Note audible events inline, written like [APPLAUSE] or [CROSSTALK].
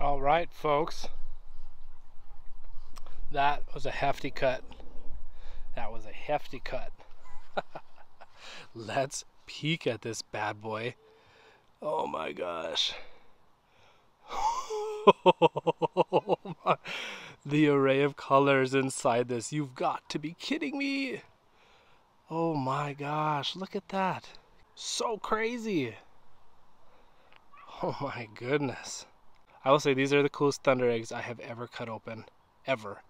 All right, folks. That was a hefty cut. That was a hefty cut. [LAUGHS] Let's peek at this bad boy. Oh my gosh. [LAUGHS] the array of colors inside this. You've got to be kidding me. Oh my gosh, look at that. So crazy. Oh my goodness. I will say these are the coolest thunder eggs I have ever cut open. Ever.